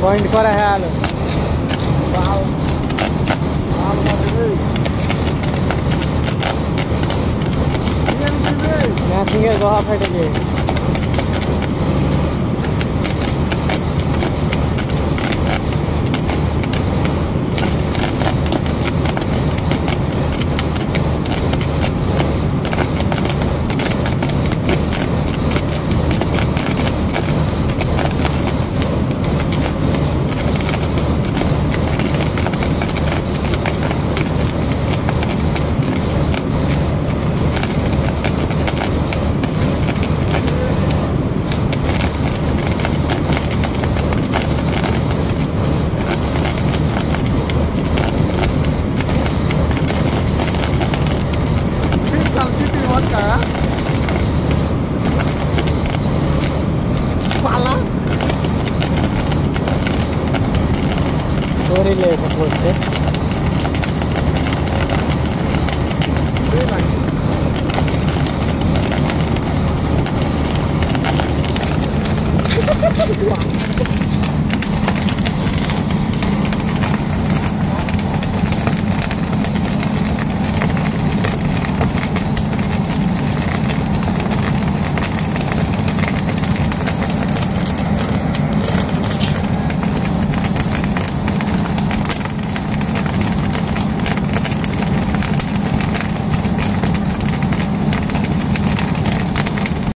পয়েন্ট করা হয়ে গেল ম্যাচিংয়ের গহা ফেটে গিয়ে 할까? 빨라? 소리를 해서 볼 때? 와